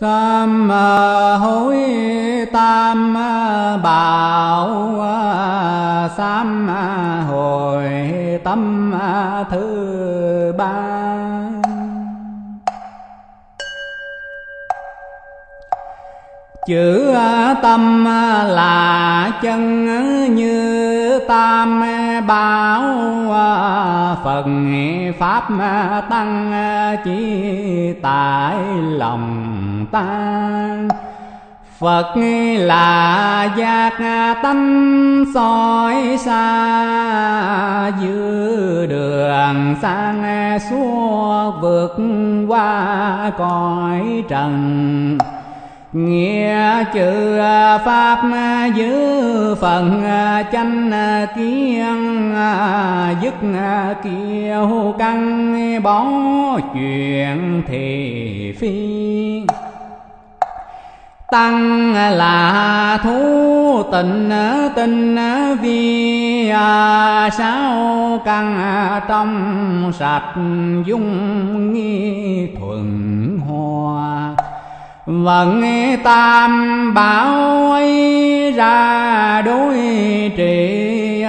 Sám à, hối tam à, bảo à, sám hồi tâm thứ ba. Chữ tâm là chân như tam bảo à, phật pháp tăng à, chỉ tại lòng ta Phật là giác tánh soi xa Giữa đường sang xua vượt qua cõi trần nghĩa chữ à, pháp à, giữ phần à, chánh kiến dứt kiêu căng, bó chuyện thị phi. Tăng là thú tình tình vi sao căn trong sạch dung nghi thuận hòa vận tam bảo ấy ra đối trị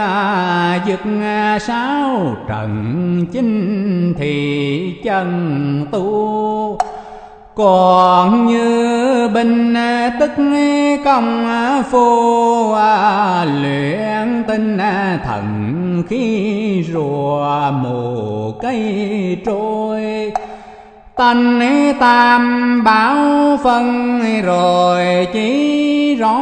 dực à, sáu trần chính thì chân tu. Còn như binh tức công phu à, luyện tinh thần khi rùa mù cây trôi tánh tam bảo phân rồi chỉ rõ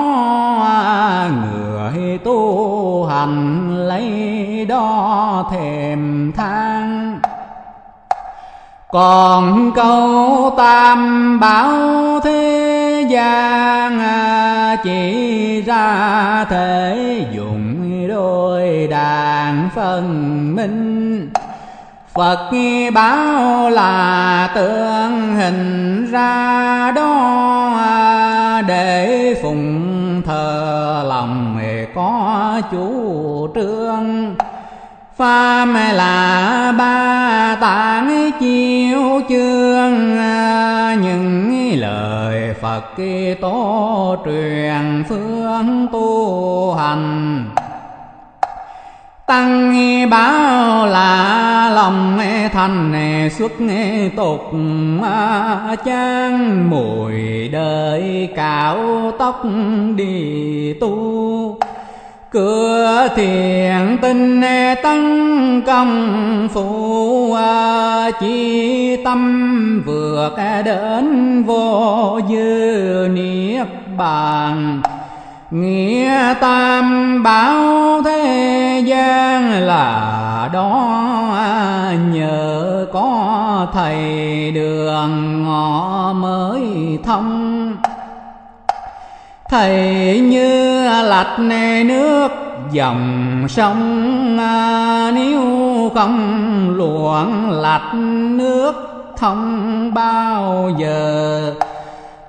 người tu hành lấy đó thèm than còn câu tam bảo thế gian à, chỉ ra thể dụng đôi đàn phân minh. Phật báo là tượng hình ra đó để phụng thờ lòng có chủ trương. Pháp là ba tạng chiêu chương. Những lời Phật Kitô truyền phương tu hành. Tăng báo là lòng thành xuất tục trang mùi đời cạo tóc đi tu cửa thiện tinh tăng công phu chi tâm vượt đến vô dư niết bàn nghĩa tam bảo thế gian là đó, nhờ có thầy đường ngõ mới thông. Thầy như lạch nề nước, dòng sông à, nếu không luồn lạch nước thông bao giờ?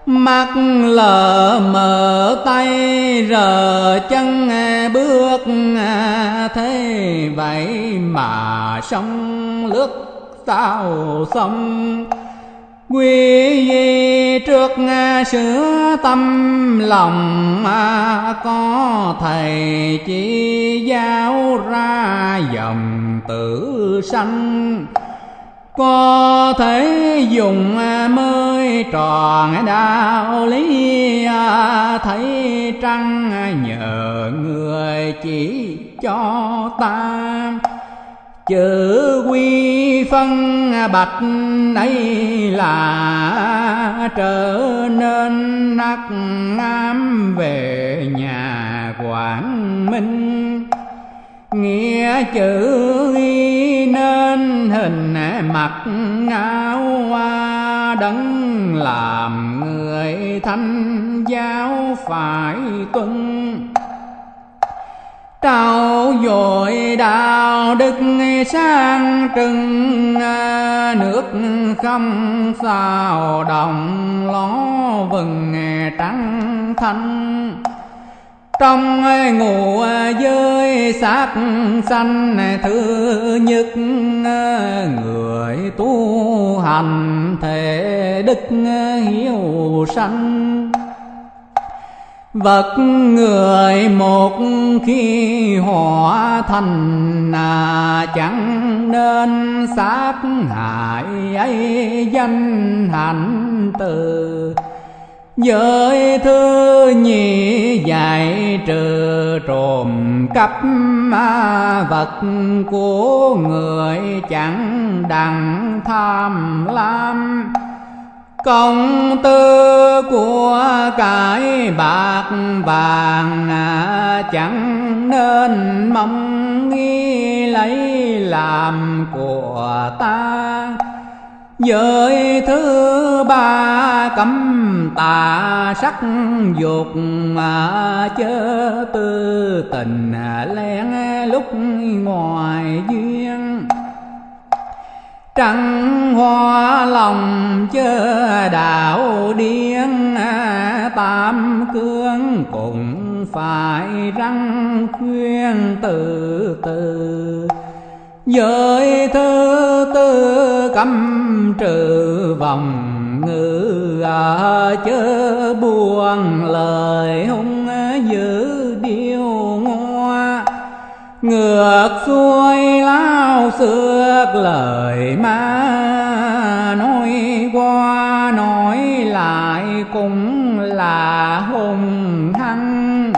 Mắt lờ mờ tay, rờ chân bước thế vậy mà sông lướt sao sông. Quy y trước sửa tâm lòng có thầy chỉ giáo ra dòng tử sanh có thể dùng mới tròn đạo lý, thấy trăng nhờ người chỉ cho ta. Chữ quy phân bạch ấy là trở nên nắc nam về nhà quảng minh nghĩa chữ nên hình mặt áo hoa đấng làm người thanh giáo phải tuân. Trao dội đạo đức sang trừng, nước không sao đồng ló vừng trắng thanh trong ngủ với sát sanh, thứ nhất, người tu hành thể đức hiếu sanh. Vật người một khi hòa thành là chẳng nên sát hại ấy danh hạnh từ giới thứ nhị dạy trừ trộm cắp vật của người chẳng đặng tham lam. Công tư của cải bạc vàng chẳng nên mong nghi lấy làm của ta giới thứ ba cấm tà sắc dục mà chớ tư tình lén lúc ngoài duyên. Trăng hoa lòng chớ đạo điên, tam cương cũng phải răng khuyên từ từ. Giới cấm trừ vòng ngữ à, chớ buông lời hung dữ điêu ngoa. Ngược xuôi lao xước lời ma nói qua nói lại cũng là hung hăng.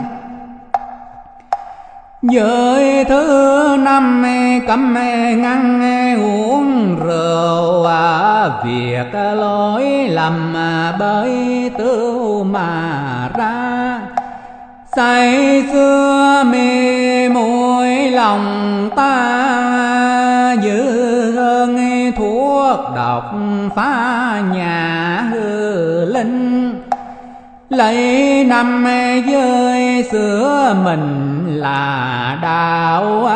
Giới thứ năm cấm ngăn uống rượu à, việc lỗi lầm à, bởi tưu mà ra. Say xưa mê môi lòng ta dữ hơn thuốc độc phá nhà hư lấy năm giới sửa mình là đạo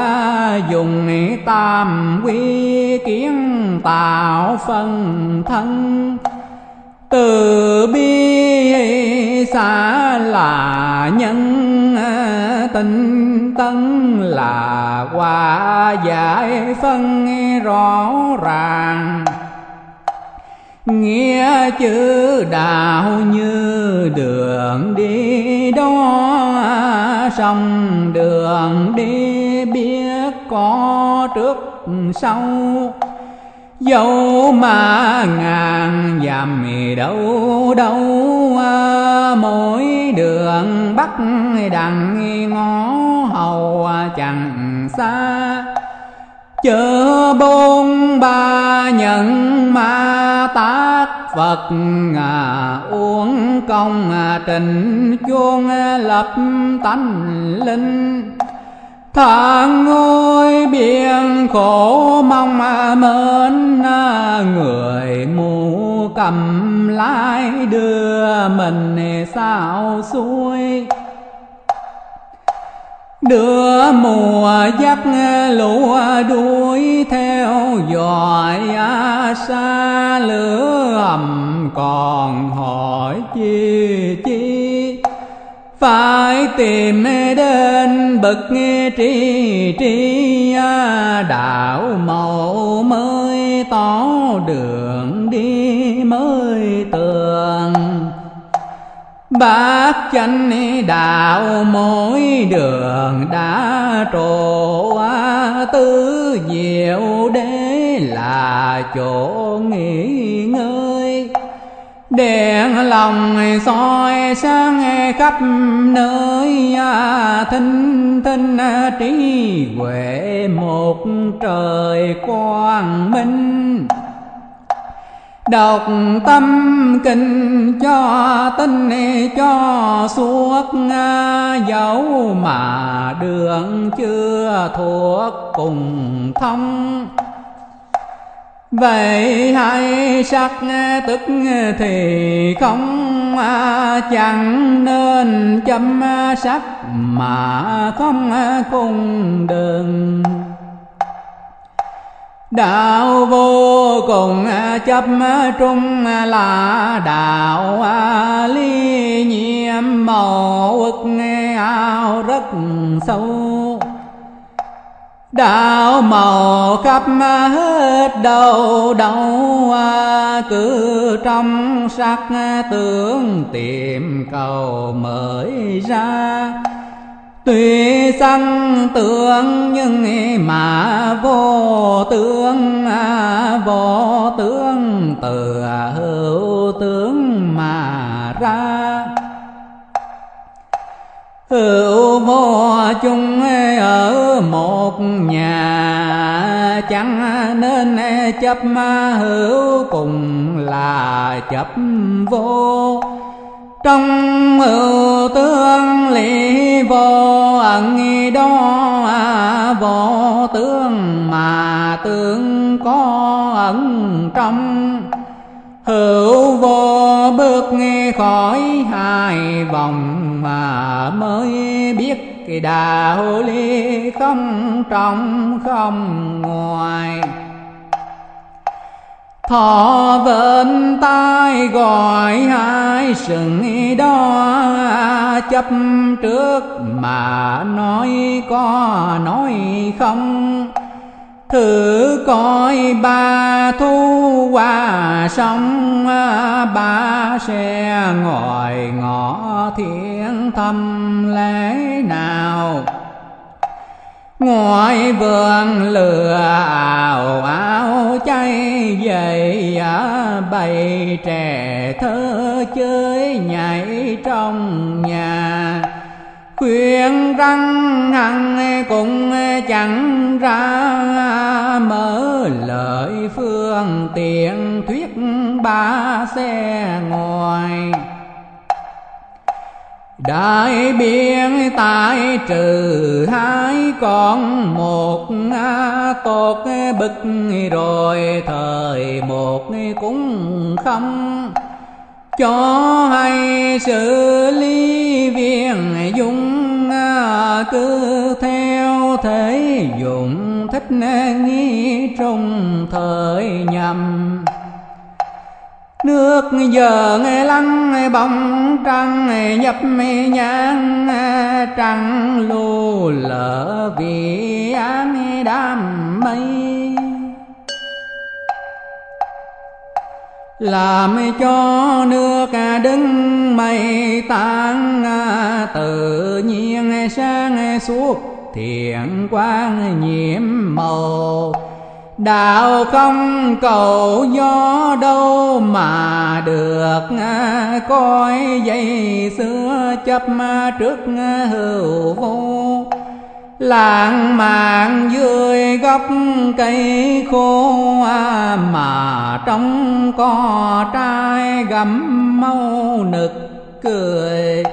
dùng tam quy kiến tạo phân thân. Từ bi xa là nhân tinh tấn là quả giải phân rõ ràng nghĩa chữ đạo như đường đi đó, sông đường đi biết có trước sau. Dẫu mà ngàn dặm đâu đâu à, mỗi đường bắc đằng ngó hầu à, chẳng xa chớ bốn ba nhận ma tác Phật à, uống công à, trình chuông lập tánh linh. Thang ngôi biển khổ mong mến người mù cầm lái đưa mình sao xuôi đưa mùa dắt lũ đuổi theo dõi xa, lửa ầm còn hỏi chi chi. Phải tìm đến bậc tri tri, đạo mẫu mới tỏ đường đi mới tường bát chánh đạo mỗi đường đã trổ tứ diệu đế là chỗ nghỉ ngơi. Đèn lòng soi sáng khắp nơi à, thinh thinh trí huệ một trời quang minh đọc tâm kinh cho tinh, cho suốt dấu mà đường chưa thuộc cùng thông. Vậy hay sắc tức thì không à, chẳng nên chấm sắc mà không cùng đường đạo vô cùng chấp trung là đạo ly nhiễm màu ức ao rất sâu. Đạo màu khắp hết đầu đầu cứ trong sắc tướng tìm cầu mới ra tuy sanh tướng nhưng mà vô tướng à, vô tướng từ hữu tướng mà ra. Hữu vô chung ở một nhà, chẳng nên chấp hữu cùng là chấp vô. Trong hữu tướng vô đó vô tướng mà tướng có ẩn trong hữu vô bước nghe khỏi hai vòng mà mới biết cái đạo lý không trong không ngoài. Thọ vệnh tai gọi hai sừng đó chấp trước mà nói có nói không? Thử coi ba thu qua sông à, ba xe ngồi ngõ thiên thâm lẽ nào? Ngoài vườn lừa ảo áo cháy dậy à, bầy trẻ thơ chơi nhảy trong nhà. Khuyên răng hằng cũng chẳng ra mở lời phương tiện thuyết ba xe đại biên tại trừ hai con, một tốt bực rồi thời một cũng không. Cho hay xử lý viên dung à, cứ theo thể dụng thích nghi trong thời nhầm nước giờ nghe lăng, bóng trăng nhập nhang, trăng lô lỡ vì án đam mây. Làm cho nước đứng mây tan tự nhiên sáng suốt thiện quang nhiễm màu đạo không cầu gió đâu mà được à, coi dây xưa chấp trước à, hữu vô. Lãng mạn dưới gốc cây khô à, mà trong cỏ trai gặm mau nực cười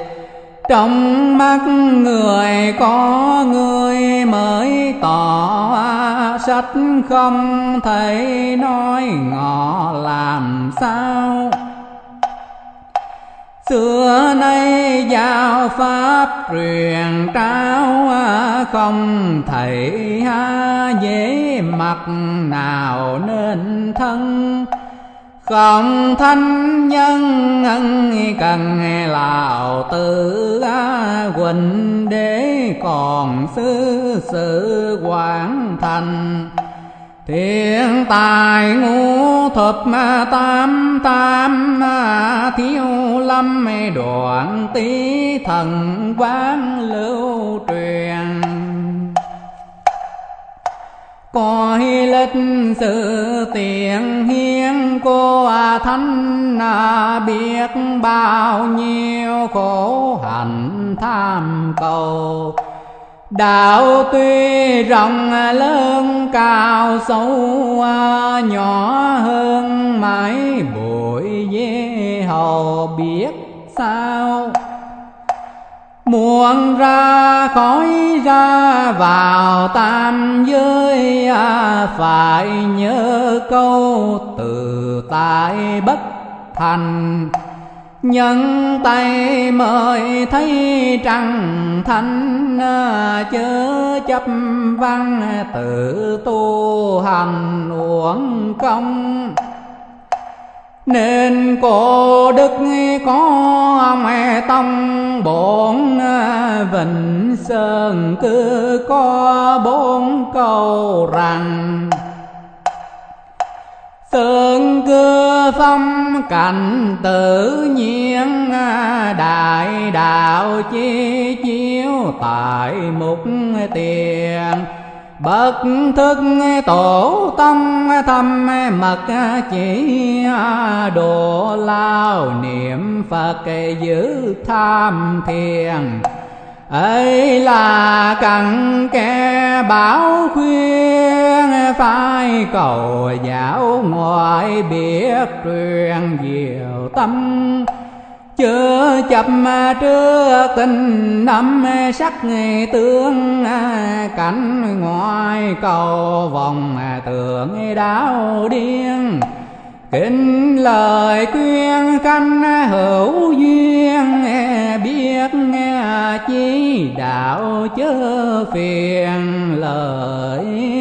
trong mắt người có người mới tỏ sách không thể nói ngọ làm sao. Xưa nay giáo pháp truyền trao không thể ha dễ mặt nào nên thân còn thanh nhân cần lào tử quỳnh đế, còn sư sự hoàn thành. Thiện tài ngũ thập tam tam thiếu lâm, đoạn tí thần quán lưu truyền. Coi lịch sự tiền hiến cô thánh biết bao nhiêu khổ hạnh tham cầu. Đạo tuy rộng lớn, cao sâu nhỏ hơn mãi bụi dê hầu biết sao muộn ra khỏi ra vào tam giới à, phải nhớ câu từ tại bất thành. Nhân tay mời thấy trăng thanh à, chớ chấp văn, tự tu hành uổng công nên cổ đức có mẹ tông bổn à, vịnh sơn cứ có bốn câu rằng, sơn cưa phong cảnh tự nhiên à, Đại đạo chi chiếu tại mục tiền. Bất thức tổ tông thâm mật chỉ độ lao niệm Phật giữ tham thiền. Ấy là cần kẻ bảo khuyên phải cầu giáo ngoại biết truyền diệu tâm chưa chập trước tình năm sắc tướng cảnh ngoài cầu vòng tưởng đau điên. Kinh lời khuyên canh hữu duyên, biết nghe chi đạo chớ phiền lời.